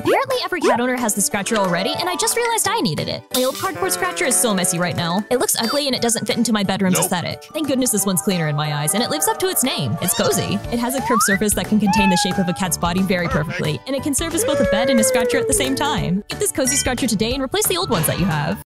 Apparently every cat owner has the scratcher already, and I just realized I needed it. My old cardboard scratcher is so messy right now. It looks ugly and it doesn't fit into my bedroom's Nope. aesthetic. Thank goodness this one's cleaner in my eyes, and it lives up to its name. It's cozy. It has a curved surface that can contain the shape of a cat's body very perfectly, and it can serve as both a bed and a scratcher at the same time. Get this cozy scratcher today and replace the old ones that you have.